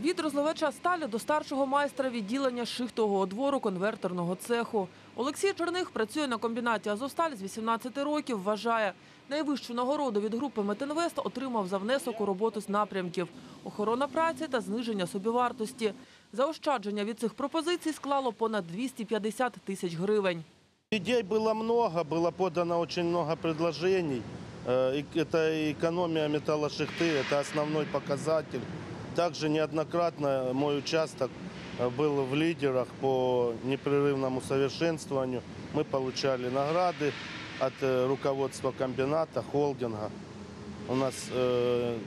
Від розливача сталі до старшого майстра відділення шихтового двору конвертерного цеху. Олексій Черних працює на комбінаті «Азовсталь» з 18 років. Вважає, найвищу нагороду від групи «Метинвест» отримав за внесок у роботу з напрямків – охорона праці та зниження собівартості. Заощадження від цих пропозицій склало понад 250 тисяч гривень. Идей было много, было подано очень много предложений. Э, и Это экономия металлошихты, это основной показатель. Также неоднократно мой участок э, был в лидерах по непрерывному совершенствованию. Мы получали награды от э, руководства комбината, холдинга. У нас э,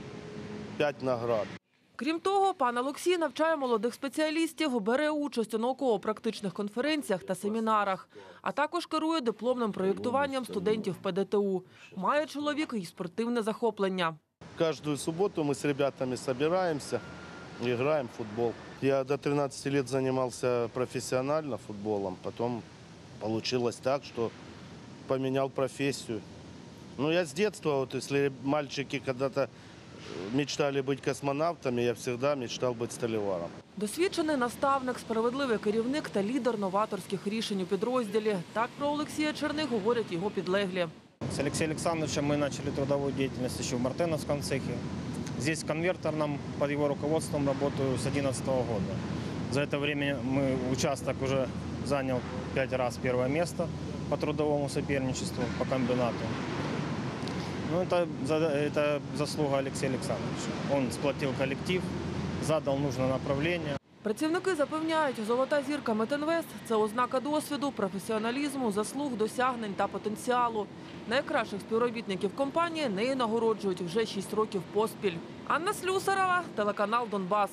пять наград. Крім того, пан Олексій навчає молодих спеціалістів, бере участь у науково-практичних конференціях та семінарах, а також керує дипломним проєктуванням студентів ПДТУ. Має чоловік і спортивне захоплення. Каждую субботу мы с ребятами собираемся, играем в футбол. Я до 13 лет занимался профессионально футболом, потом получилось так, что поменял профессию. Ну, я с детства, вот если мальчики когда-то э, мечтали быть космонавтами, я всегда мечтал быть столеваром. Досвідчений наставник, справедливий керівник та лідер новаторських рішень у підрозділі. Так про Олексія Черних говорять його підлеглі. С Алексеем Александровичем мы начали трудовую деятельность еще в Мартеновском цехе. Здесь конвертерном под его руководством работаю с 2011 года. За это время мы участок уже занял пять раз первое место по трудовому соперничеству по комбинату. Ну, это, это заслуга Алексея Александровича. Он сплотил коллектив, задал нужное направление. Працівники запевняють, золота зірка Метинвест – це ознака досвіду, професіоналізму, заслуг, досягнень та потенціалу. Найкращих співробітників компанії нею нагороджують вже шість років поспіль. Анна Слюсарова, телеканал Донбас.